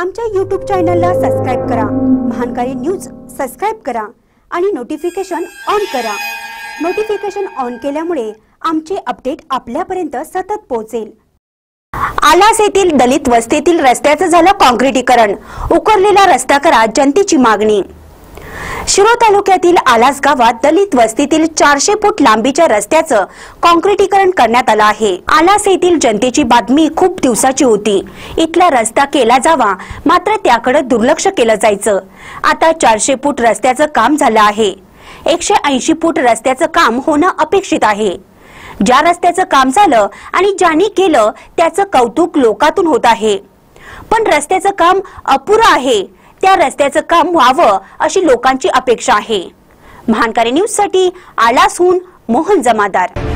आमच्या यूट्यूब चॅनलला सबस्क्राईब करा. महानकारी न्यूज सबस्क्राईब करा आणि नोटिफिकेशन ऑन करा. नोटिफिकेशन ऑन केल्यामुळे आमचे अपडेट आपल्यापर्यंत सतत पोहोचेल. आलास येथील दलित वस्तीतील रस्त्याचं झालं काँक्रिटीकरण उकरलेला रस्ता करा जनतेची मागणी. शिरो तालुक्यातील आलास गावात दलित वस्तीतील चारशे फूट लांबीच्या रस्त्याचं काँक्रिटीकरण करण्यात आलं आहे. आलास येथील जनतेची बातमी खूप दिवसाची होती. इथला रस्ता केला जावा मात्र त्याकडे दुर्लक्ष केलं जायचं. आता चारशे फूट रस्त्याचं काम झालं आहे. एकशे ऐंशी फूट रस्त्याचं काम होणं अपेक्षित आहे. ज्या रस्त्याचं काम झालं आणि ज्यांनी केलं त्याचं कौतुक लोकातून होत आहे. पण रस्त्याचं काम अपुरं आहे. त्या रस्त्याचं काम व्हावं अशी लोकांची अपेक्षा आहे. महानकारी न्यूजसाठी आलासहून मोहन जमादार.